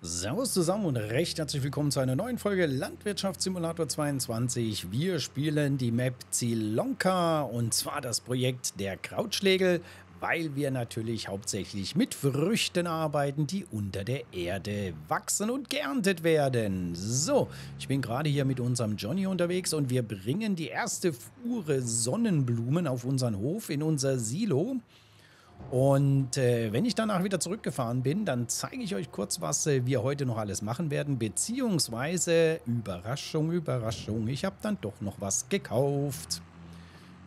Servus zusammen und recht herzlich willkommen zu einer neuen Folge Landwirtschaftssimulator 22. Wir spielen die Map Zilonka und zwar das Projekt der Krautschlägel, weil wir natürlich hauptsächlich mit Früchten arbeiten, die unter der Erde wachsen und geerntet werden. So, ich bin gerade hier mit unserem Johnny unterwegs und wir bringen die erste Fuhre Sonnenblumen auf unseren Hof in unser Silo. Und äh, wenn ich danach wieder zurückgefahren bin, dann zeige ich euch kurz, was äh, wir heute noch alles machen werden. Beziehungsweise, Überraschung, Überraschung, ich habe dann doch noch was gekauft.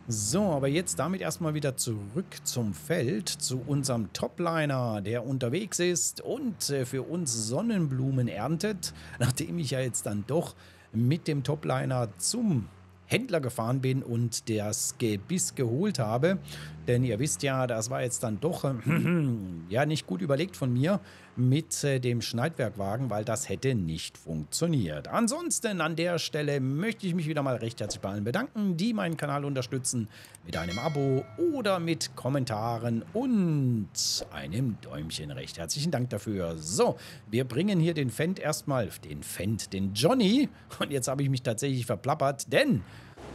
So, aber jetzt damit erstmal wieder zurück zum Feld, zu unserem Topliner, der unterwegs ist und äh, für uns Sonnenblumen erntet, nachdem ich ja jetzt dann doch mit dem Topliner zum Händler gefahren bin und das Gebiss geholt habe. Denn ihr wisst ja, das war jetzt dann doch äh, ja nicht gut überlegt von mir mit äh, dem Schneidwerkwagen, weil das hätte nicht funktioniert. Ansonsten an der Stelle möchte ich mich wieder mal recht herzlich bei allen bedanken, die meinen Kanal unterstützen mit einem Abo oder mit Kommentaren und einem Däumchen. Recht herzlichen Dank dafür. So, wir bringen hier den Fendt erstmal, den Fendt, den Johnny. Und jetzt habe ich mich tatsächlich verplappert, denn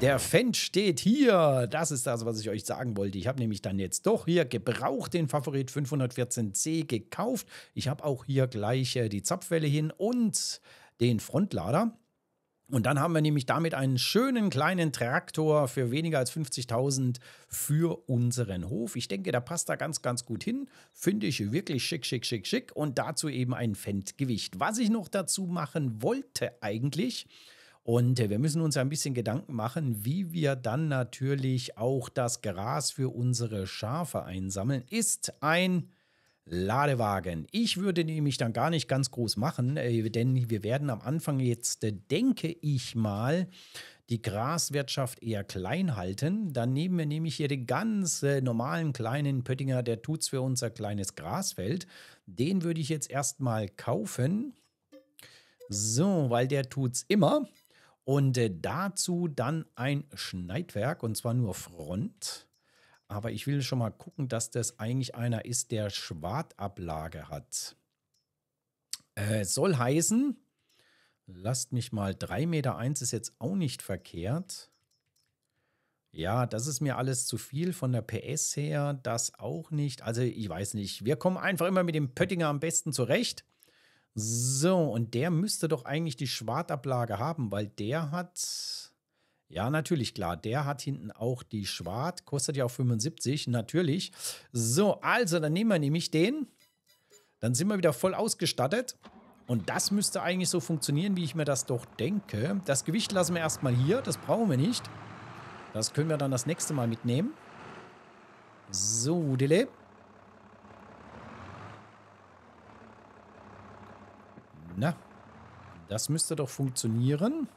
der Fendt steht hier. Das ist das, was ich euch sagen wollte. Ich habe nämlich dann jetzt doch hier gebraucht den Favorit 514C gekauft. Ich habe auch hier gleich äh, die Zapfwelle hin und den Frontlader. Und dann haben wir nämlich damit einen schönen kleinen Traktor für weniger als 50.000 für unseren Hof. Ich denke, der passt da ganz, ganz gut hin. Finde ich wirklich schick, schick, schick, schick. Und dazu eben ein Fendt-Gewicht. Was ich noch dazu machen wollte eigentlich, und äh, wir müssen uns ein bisschen Gedanken machen, wie wir dann natürlich auch das Gras für unsere Schafe einsammeln. Ist ein Ladewagen. Ich würde nämlich dann gar nicht ganz groß machen, äh, denn wir werden am Anfang jetzt, äh, denke ich mal, die Graswirtschaft eher klein halten. Dann nehmen wir nämlich hier den ganz normalen kleinen Pöttinger, der tut es für unser kleines Grasfeld. Den würde ich jetzt erstmal kaufen. So, weil der tut es immer. Und äh, dazu dann ein Schneidwerk und zwar nur Front. Aber ich will schon mal gucken, dass das eigentlich einer ist, der Schwartablage hat. Äh, soll heißen, lasst mich mal 3,1 Meter eins ist jetzt auch nicht verkehrt. Ja, das ist mir alles zu viel von der PS her, das auch nicht. Also ich weiß nicht, wir kommen einfach immer mit dem Pöttinger am besten zurecht. So, und der müsste doch eigentlich die Schwartablage haben, weil der hat. Ja, natürlich, klar. Der hat hinten auch die Schwart. Kostet ja auch 75, natürlich. So, also, dann nehmen wir nämlich den. Dann sind wir wieder voll ausgestattet. Und das müsste eigentlich so funktionieren, wie ich mir das doch denke. Das Gewicht lassen wir erstmal hier. Das brauchen wir nicht. Das können wir dann das nächste Mal mitnehmen. So, Dele. Na, das müsste doch funktionieren.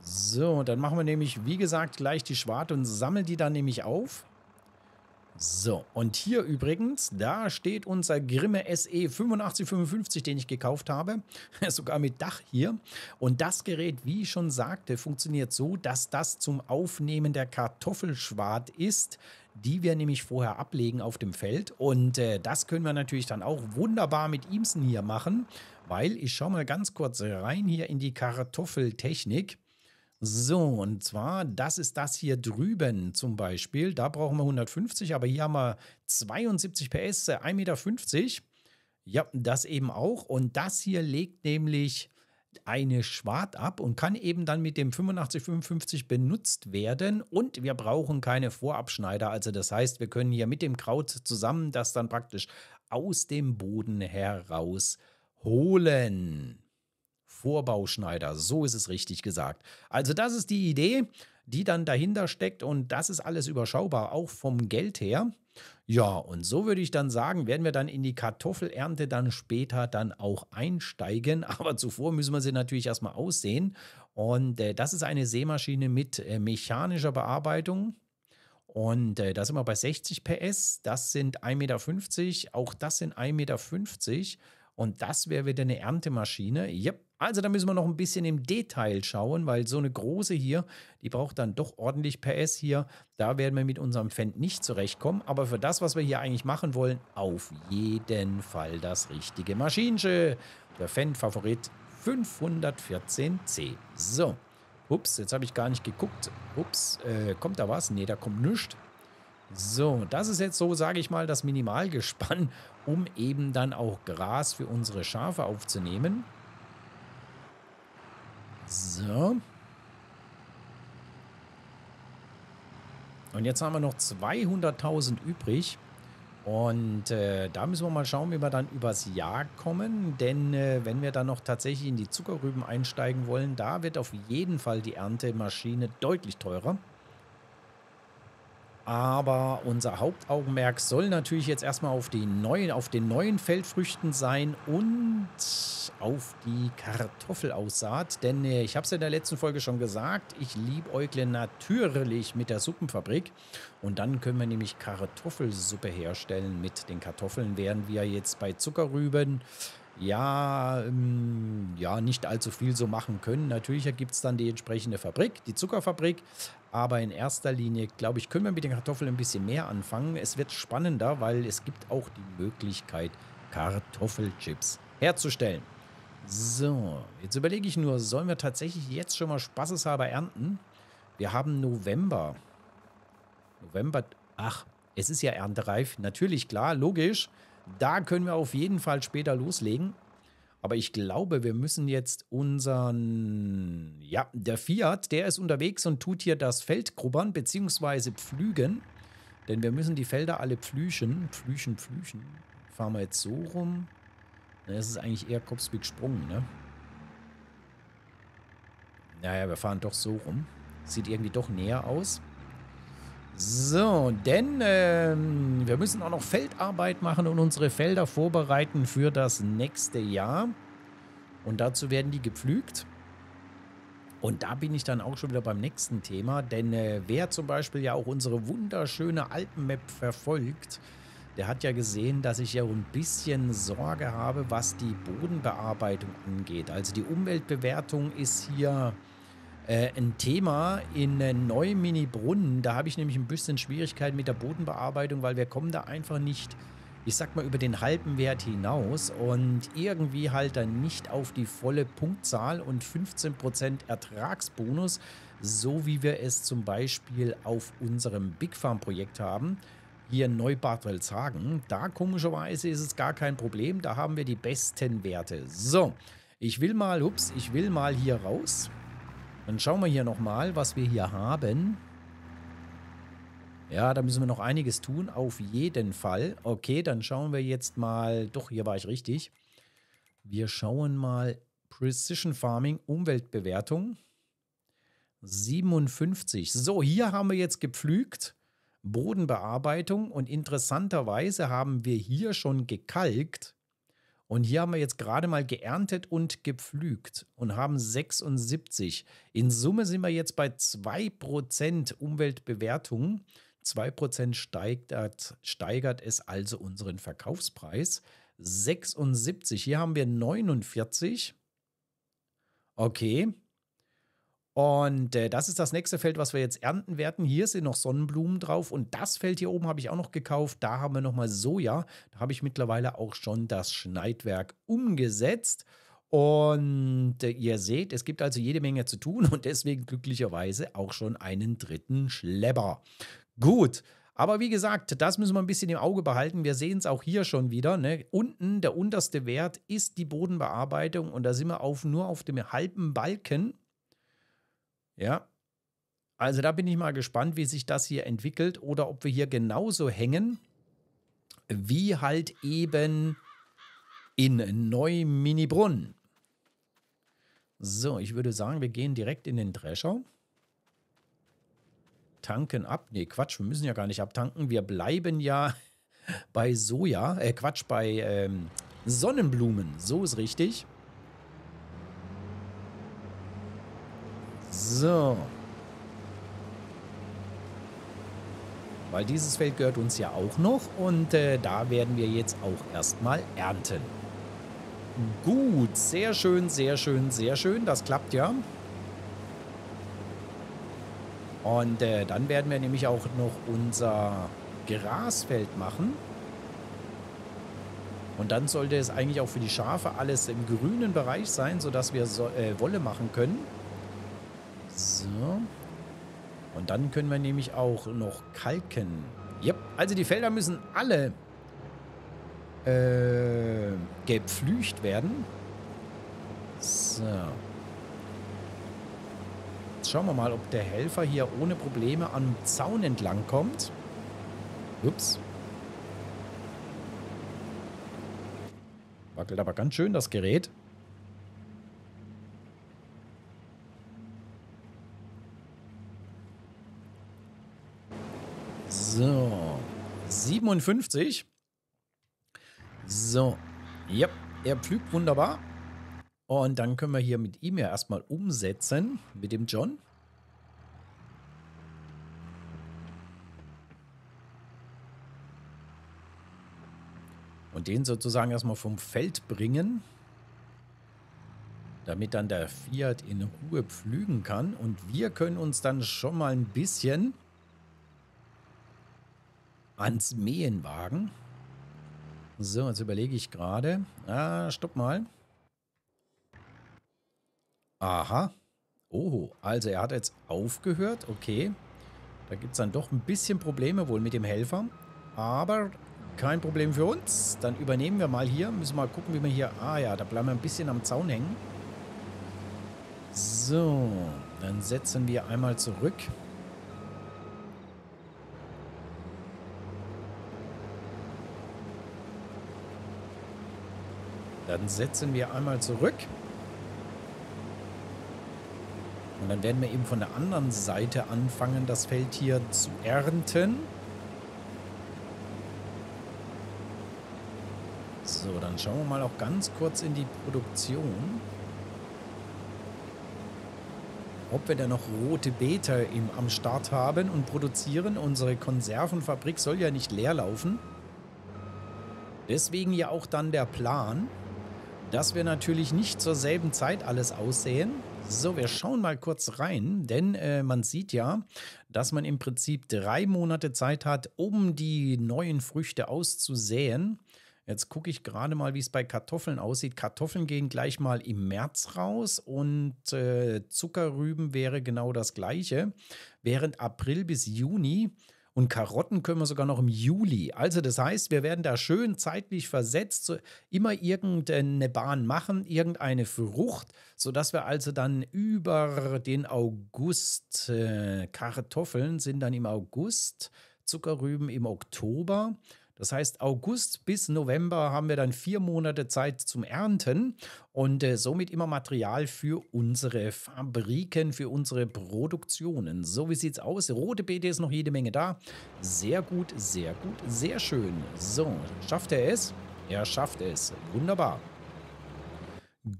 So, dann machen wir nämlich, wie gesagt, gleich die Schwarte und sammeln die dann nämlich auf. So, und hier übrigens, da steht unser Grimme SE 8555, den ich gekauft habe. Sogar mit Dach hier. Und das Gerät, wie ich schon sagte, funktioniert so, dass das zum Aufnehmen der Kartoffelschwart ist, die wir nämlich vorher ablegen auf dem Feld. Und äh, das können wir natürlich dann auch wunderbar mit Imsen hier machen, weil ich schaue mal ganz kurz rein hier in die Kartoffeltechnik. So, und zwar, das ist das hier drüben zum Beispiel. Da brauchen wir 150, aber hier haben wir 72 PS, 1,50 Meter. Ja, das eben auch. Und das hier legt nämlich eine Schwart ab und kann eben dann mit dem 8555 benutzt werden. Und wir brauchen keine Vorabschneider. Also das heißt, wir können hier mit dem Kraut zusammen das dann praktisch aus dem Boden heraus holen. Vorbauschneider, so ist es richtig gesagt. Also das ist die Idee, die dann dahinter steckt und das ist alles überschaubar, auch vom Geld her. Ja, und so würde ich dann sagen, werden wir dann in die Kartoffelernte dann später dann auch einsteigen. Aber zuvor müssen wir sie natürlich erstmal aussehen. Und äh, das ist eine Sämaschine mit äh, mechanischer Bearbeitung. Und äh, da sind wir bei 60 PS. Das sind 1,50 Meter. Auch das sind 1,50 Meter. Und das wäre wieder eine Erntemaschine. Yep, Also da müssen wir noch ein bisschen im Detail schauen, weil so eine große hier, die braucht dann doch ordentlich PS hier. Da werden wir mit unserem Fendt nicht zurechtkommen. Aber für das, was wir hier eigentlich machen wollen, auf jeden Fall das richtige Maschinenschiff. Der Fendt-Favorit 514C. So, ups, jetzt habe ich gar nicht geguckt. Ups, äh, kommt da was? Nee, da kommt nichts. So, das ist jetzt so, sage ich mal, das Minimalgespann, um eben dann auch Gras für unsere Schafe aufzunehmen. So. Und jetzt haben wir noch 200.000 übrig. Und äh, da müssen wir mal schauen, wie wir dann übers Jahr kommen. Denn äh, wenn wir dann noch tatsächlich in die Zuckerrüben einsteigen wollen, da wird auf jeden Fall die Erntemaschine deutlich teurer. Aber unser Hauptaugenmerk soll natürlich jetzt erstmal auf, die neuen, auf den neuen Feldfrüchten sein und auf die Kartoffelaussaat. Denn äh, ich habe es in der letzten Folge schon gesagt, ich liebäugle natürlich mit der Suppenfabrik. Und dann können wir nämlich Kartoffelsuppe herstellen mit den Kartoffeln, während wir jetzt bei Zuckerrüben ja, ähm, ja, nicht allzu viel so machen können. Natürlich gibt es dann die entsprechende Fabrik, die Zuckerfabrik. Aber in erster Linie, glaube ich, können wir mit den Kartoffeln ein bisschen mehr anfangen. Es wird spannender, weil es gibt auch die Möglichkeit, Kartoffelchips herzustellen. So, jetzt überlege ich nur, sollen wir tatsächlich jetzt schon mal spaßeshalber ernten? Wir haben November. November, ach, es ist ja erntereif. Natürlich, klar, logisch. Da können wir auf jeden Fall später loslegen. Aber ich glaube, wir müssen jetzt unseren, ja, der Fiat, der ist unterwegs und tut hier das Feld grubbern bzw. pflügen. Denn wir müssen die Felder alle pflüchen. Pflüchen, pflüchen. Fahren wir jetzt so rum. Das ist eigentlich eher Kopfsweg gesprungen, ne? Naja, wir fahren doch so rum. Sieht irgendwie doch näher aus. So, denn ähm, wir müssen auch noch Feldarbeit machen und unsere Felder vorbereiten für das nächste Jahr. Und dazu werden die gepflügt. Und da bin ich dann auch schon wieder beim nächsten Thema, denn äh, wer zum Beispiel ja auch unsere wunderschöne Alpenmap verfolgt, der hat ja gesehen, dass ich ja ein bisschen Sorge habe, was die Bodenbearbeitung angeht. Also die Umweltbewertung ist hier äh, ein Thema in äh, Neumini-Brunnen. Da habe ich nämlich ein bisschen Schwierigkeiten mit der Bodenbearbeitung, weil wir kommen da einfach nicht, ich sag mal, über den halben Wert hinaus und irgendwie halt dann nicht auf die volle Punktzahl und 15% Ertragsbonus, so wie wir es zum Beispiel auf unserem Big Farm Projekt haben. Hier in Neubartelshagen. Da komischerweise ist es gar kein Problem. Da haben wir die besten Werte. So, ich will mal, ups, ich will mal hier raus. Dann schauen wir hier nochmal, was wir hier haben. Ja, da müssen wir noch einiges tun, auf jeden Fall. Okay, dann schauen wir jetzt mal, doch, hier war ich richtig. Wir schauen mal Precision Farming, Umweltbewertung. 57. So, hier haben wir jetzt gepflügt. Bodenbearbeitung und interessanterweise haben wir hier schon gekalkt. Und hier haben wir jetzt gerade mal geerntet und gepflügt und haben 76. In Summe sind wir jetzt bei 2% Umweltbewertung. 2% steigert, steigert es also unseren Verkaufspreis. 76. Hier haben wir 49. Okay. Und äh, das ist das nächste Feld, was wir jetzt ernten werden. Hier sind noch Sonnenblumen drauf. Und das Feld hier oben habe ich auch noch gekauft. Da haben wir nochmal Soja. Da habe ich mittlerweile auch schon das Schneidwerk umgesetzt. Und äh, ihr seht, es gibt also jede Menge zu tun und deswegen glücklicherweise auch schon einen dritten Schlepper. Gut. Aber wie gesagt, das müssen wir ein bisschen im Auge behalten. Wir sehen es auch hier schon wieder. Ne? Unten, der unterste Wert ist die Bodenbearbeitung und da sind wir auf, nur auf dem halben Balken. Ja. Also da bin ich mal gespannt, wie sich das hier entwickelt oder ob wir hier genauso hängen wie halt eben in Neu-Minibrunn. So, ich würde sagen, wir gehen direkt in den Drescher. Tanken ab. Nee, Quatsch, wir müssen ja gar nicht abtanken. Wir bleiben ja bei Soja. Äh, Quatsch, bei ähm, Sonnenblumen. So ist richtig. So. Weil dieses Feld gehört uns ja auch noch und äh, da werden wir jetzt auch erstmal ernten. Gut, sehr schön, sehr schön, sehr schön. Das klappt ja. Und äh, dann werden wir nämlich auch noch unser Grasfeld machen. Und dann sollte es eigentlich auch für die Schafe alles im grünen Bereich sein, sodass wir so, äh, Wolle machen können. So. Und dann können wir nämlich auch noch kalken. Yep. Also die Felder müssen alle äh, gepflügt werden. So. Jetzt schauen wir mal, ob der Helfer hier ohne Probleme am Zaun entlang kommt. Ups. Wackelt aber ganz schön das Gerät. So. 57. So. Ja, er pflügt wunderbar. Und dann können wir hier mit ihm ja erstmal umsetzen, mit dem John. Und den sozusagen erstmal vom Feld bringen, damit dann der Fiat in Ruhe pflügen kann. Und wir können uns dann schon mal ein bisschen ans Mähen wagen. So, jetzt überlege ich gerade. Ah, stopp mal. Aha. Oho, also er hat jetzt aufgehört. Okay. Da gibt es dann doch ein bisschen Probleme wohl mit dem Helfer. Aber kein Problem für uns. Dann übernehmen wir mal hier. Müssen mal gucken, wie wir hier... Ah ja, da bleiben wir ein bisschen am Zaun hängen. So, dann setzen wir einmal zurück. Dann setzen wir einmal zurück. Und dann werden wir eben von der anderen Seite anfangen, das Feld hier zu ernten. So, dann schauen wir mal auch ganz kurz in die Produktion. Ob wir da noch rote Beete im, am Start haben und produzieren. Unsere Konservenfabrik soll ja nicht leer laufen. Deswegen ja auch dann der Plan, dass wir natürlich nicht zur selben Zeit alles aussehen, so, wir schauen mal kurz rein, denn äh, man sieht ja, dass man im Prinzip drei Monate Zeit hat, um die neuen Früchte auszusäen. Jetzt gucke ich gerade mal, wie es bei Kartoffeln aussieht. Kartoffeln gehen gleich mal im März raus und äh, Zuckerrüben wäre genau das gleiche. Während April bis Juni und Karotten können wir sogar noch im Juli. Also das heißt, wir werden da schön zeitlich versetzt, so immer irgendeine Bahn machen, irgendeine Frucht, sodass wir also dann über den August, äh, Kartoffeln sind dann im August, Zuckerrüben im Oktober das heißt, August bis November haben wir dann vier Monate Zeit zum Ernten und äh, somit immer Material für unsere Fabriken, für unsere Produktionen. So, wie sieht es aus? Rote Beete ist noch jede Menge da. Sehr gut, sehr gut, sehr schön. So, schafft er es? Er schafft es. Wunderbar.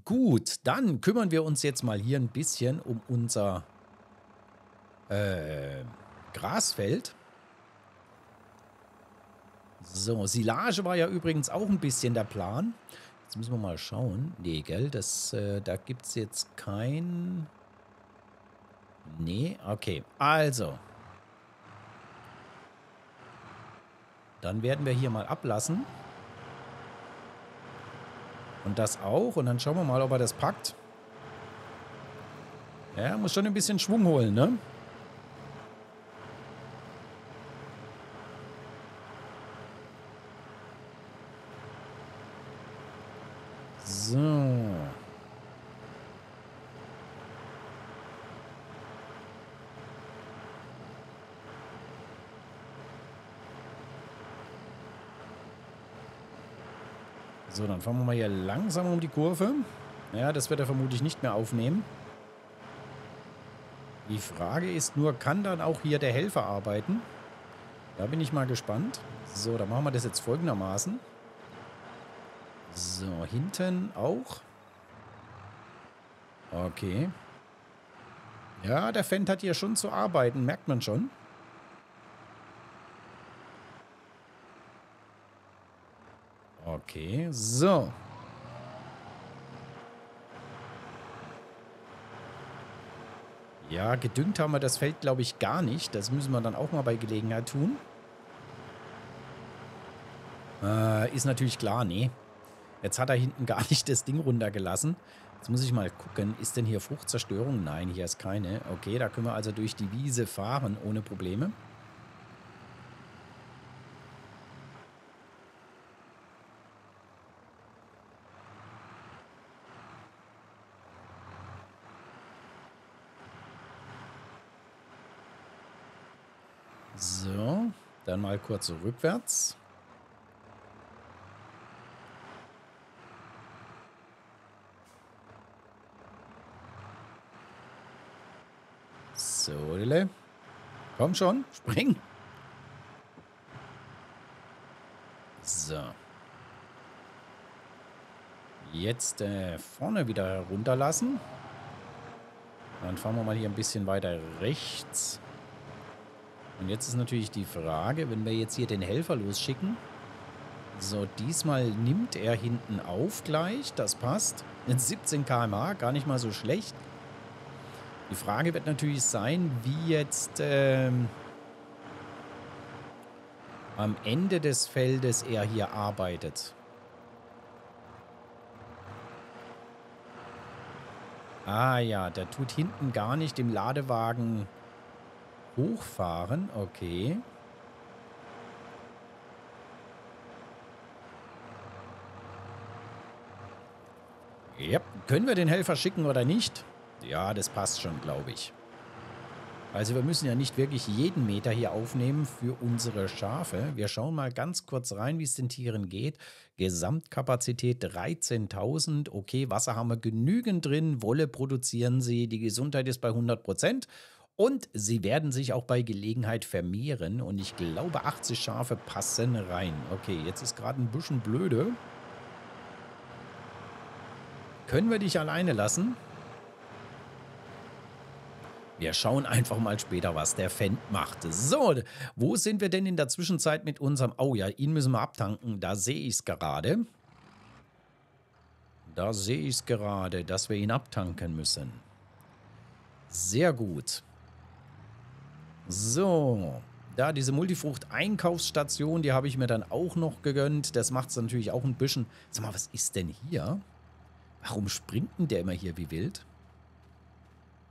Gut, dann kümmern wir uns jetzt mal hier ein bisschen um unser äh, Grasfeld. So, Silage war ja übrigens auch ein bisschen der Plan. Jetzt müssen wir mal schauen. Nee, gell, das, äh, da gibt es jetzt kein... Nee, okay. Also. Dann werden wir hier mal ablassen. Und das auch. Und dann schauen wir mal, ob er das packt. Ja, muss schon ein bisschen Schwung holen, ne? So. So, dann fahren wir mal hier langsam um die Kurve. Ja, das wird er vermutlich nicht mehr aufnehmen. Die Frage ist nur, kann dann auch hier der Helfer arbeiten? Da bin ich mal gespannt. So, dann machen wir das jetzt folgendermaßen. So, hinten auch. Okay. Ja, der Fendt hat hier schon zu arbeiten, merkt man schon. Okay, so. Ja, gedüngt haben wir das Feld, glaube ich, gar nicht. Das müssen wir dann auch mal bei Gelegenheit tun. Äh, ist natürlich klar, nee. Jetzt hat er hinten gar nicht das Ding runtergelassen. Jetzt muss ich mal gucken, ist denn hier Fruchtzerstörung? Nein, hier ist keine. Okay, da können wir also durch die Wiese fahren ohne Probleme. So, dann mal kurz rückwärts. So, Lille. Komm schon, spring. So. Jetzt äh, vorne wieder runterlassen. Dann fahren wir mal hier ein bisschen weiter rechts. Und jetzt ist natürlich die Frage, wenn wir jetzt hier den Helfer losschicken. So, diesmal nimmt er hinten auf gleich. Das passt. In 17 km/h, gar nicht mal so schlecht. Die Frage wird natürlich sein, wie jetzt ähm, am Ende des Feldes er hier arbeitet. Ah ja, der tut hinten gar nicht im Ladewagen hochfahren. Okay. Ja, können wir den Helfer schicken oder nicht? Ja, das passt schon, glaube ich. Also wir müssen ja nicht wirklich jeden Meter hier aufnehmen für unsere Schafe. Wir schauen mal ganz kurz rein, wie es den Tieren geht. Gesamtkapazität 13.000. Okay, Wasser haben wir genügend drin. Wolle produzieren sie. Die Gesundheit ist bei 100 Prozent. Und sie werden sich auch bei Gelegenheit vermehren. Und ich glaube, 80 Schafe passen rein. Okay, jetzt ist gerade ein bisschen blöde. Können wir dich alleine lassen? Wir schauen einfach mal später, was der Fendt macht. So, wo sind wir denn in der Zwischenzeit mit unserem... Oh ja, ihn müssen wir abtanken. Da sehe ich es gerade. Da sehe ich es gerade, dass wir ihn abtanken müssen. Sehr gut. So, da diese Multifrucht-Einkaufsstation, die habe ich mir dann auch noch gegönnt. Das macht es natürlich auch ein bisschen... Sag mal, was ist denn hier? Warum springt denn der immer hier wie wild?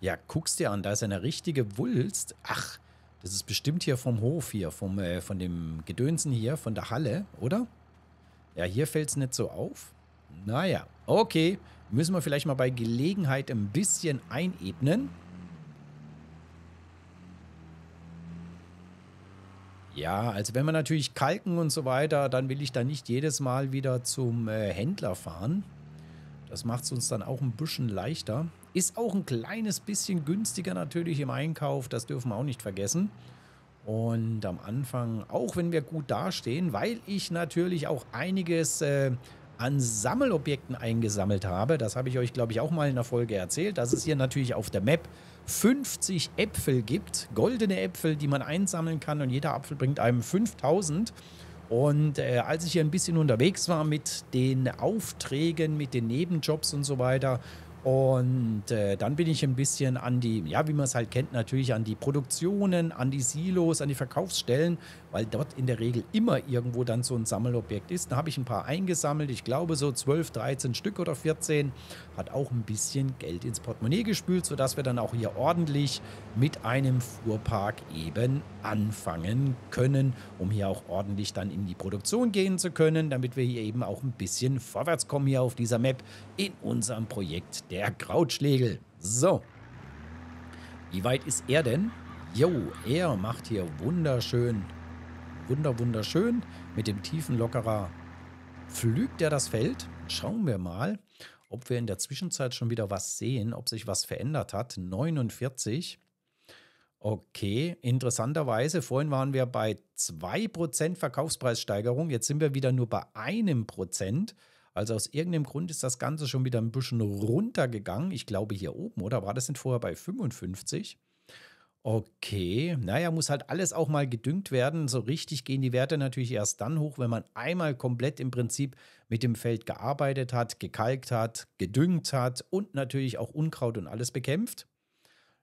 Ja, guck's dir an, da ist eine richtige Wulst. Ach, das ist bestimmt hier vom Hof hier, vom, äh, von dem Gedönsen hier, von der Halle, oder? Ja, hier fällt's nicht so auf. Naja, okay. Müssen wir vielleicht mal bei Gelegenheit ein bisschen einebnen. Ja, also wenn wir natürlich kalken und so weiter, dann will ich da nicht jedes Mal wieder zum äh, Händler fahren. Das macht es uns dann auch ein bisschen leichter. Ist auch ein kleines bisschen günstiger natürlich im Einkauf, das dürfen wir auch nicht vergessen. Und am Anfang, auch wenn wir gut dastehen, weil ich natürlich auch einiges äh, an Sammelobjekten eingesammelt habe, das habe ich euch, glaube ich, auch mal in der Folge erzählt, dass es hier natürlich auf der Map 50 Äpfel gibt, goldene Äpfel, die man einsammeln kann und jeder Apfel bringt einem 5000. Und äh, als ich hier ein bisschen unterwegs war mit den Aufträgen, mit den Nebenjobs und so weiter, und äh, dann bin ich ein bisschen an die, ja, wie man es halt kennt, natürlich an die Produktionen, an die Silos, an die Verkaufsstellen, weil dort in der Regel immer irgendwo dann so ein Sammelobjekt ist. Da habe ich ein paar eingesammelt, ich glaube so 12, 13 Stück oder 14. Hat auch ein bisschen Geld ins Portemonnaie gespült, sodass wir dann auch hier ordentlich mit einem Fuhrpark eben anfangen können, um hier auch ordentlich dann in die Produktion gehen zu können, damit wir hier eben auch ein bisschen vorwärts kommen hier auf dieser Map in unserem Projekt der Krautschlegel. So. Wie weit ist er denn? Jo, er macht hier wunderschön, wunder, wunderschön. Mit dem tiefen Lockerer pflügt er das Feld. Schauen wir mal, ob wir in der Zwischenzeit schon wieder was sehen, ob sich was verändert hat. 49. Okay, interessanterweise, vorhin waren wir bei 2% Verkaufspreissteigerung, jetzt sind wir wieder nur bei einem Prozent. Also aus irgendeinem Grund ist das Ganze schon wieder ein bisschen runtergegangen. Ich glaube hier oben, oder war das denn vorher bei 55? Okay, naja, muss halt alles auch mal gedüngt werden. So richtig gehen die Werte natürlich erst dann hoch, wenn man einmal komplett im Prinzip mit dem Feld gearbeitet hat, gekalkt hat, gedüngt hat und natürlich auch Unkraut und alles bekämpft.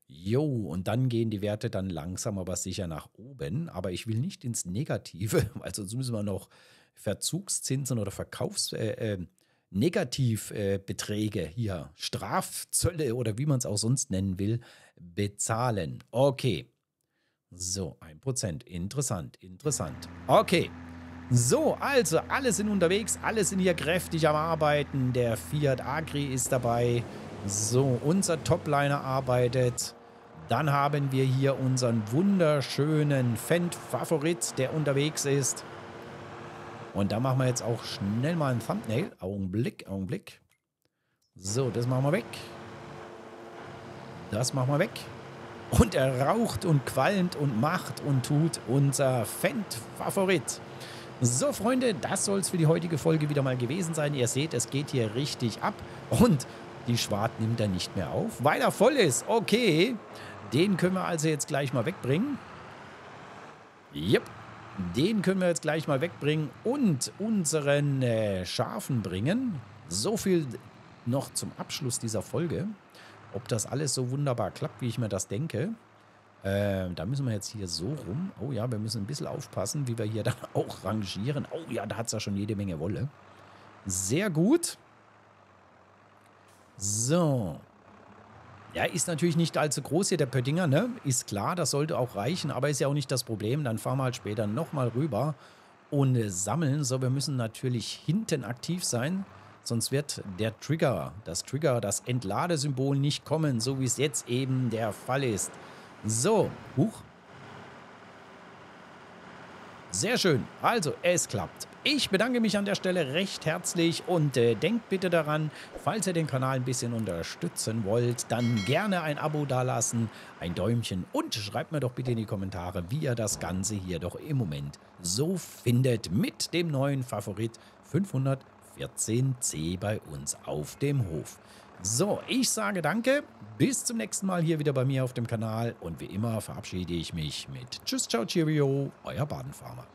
Jo, und dann gehen die Werte dann langsam aber sicher nach oben. Aber ich will nicht ins Negative, weil sonst müssen wir noch Verzugszinsen oder Verkaufs... Äh, äh, Negativbeträge hier, Strafzölle oder wie man es auch sonst nennen will, bezahlen. Okay. So, 1%. Interessant, interessant. Okay. So, also alle sind unterwegs, alle sind hier kräftig am Arbeiten. Der Fiat Agri ist dabei. So, unser Topliner arbeitet. Dann haben wir hier unseren wunderschönen Fendt-Favorit, der unterwegs ist. Und da machen wir jetzt auch schnell mal ein Thumbnail. Augenblick, Augenblick. So, das machen wir weg. Das machen wir weg. Und er raucht und qualmt und macht und tut unser Fendt-Favorit. So, Freunde, das soll es für die heutige Folge wieder mal gewesen sein. Ihr seht, es geht hier richtig ab. Und die Schwart nimmt er nicht mehr auf, weil er voll ist. Okay, den können wir also jetzt gleich mal wegbringen. Yep. Den können wir jetzt gleich mal wegbringen und unseren äh, Schafen bringen. So viel noch zum Abschluss dieser Folge. Ob das alles so wunderbar klappt, wie ich mir das denke. Äh, da müssen wir jetzt hier so rum. Oh ja, wir müssen ein bisschen aufpassen, wie wir hier dann auch rangieren. Oh ja, da hat es ja schon jede Menge Wolle. Sehr gut. So. Ja, ist natürlich nicht allzu groß hier, der Pöttinger, ne? Ist klar, das sollte auch reichen, aber ist ja auch nicht das Problem. Dann fahren wir halt später nochmal rüber und sammeln. So, wir müssen natürlich hinten aktiv sein, sonst wird der Trigger, das Trigger, das Entladesymbol nicht kommen, so wie es jetzt eben der Fall ist. So, huch. Sehr schön, also es klappt. Ich bedanke mich an der Stelle recht herzlich und äh, denkt bitte daran, falls ihr den Kanal ein bisschen unterstützen wollt, dann gerne ein Abo dalassen, ein Däumchen und schreibt mir doch bitte in die Kommentare, wie ihr das Ganze hier doch im Moment so findet mit dem neuen Favorit 514C bei uns auf dem Hof. So, ich sage danke, bis zum nächsten Mal hier wieder bei mir auf dem Kanal und wie immer verabschiede ich mich mit Tschüss, ciao, cheerio, euer Badenfarmer.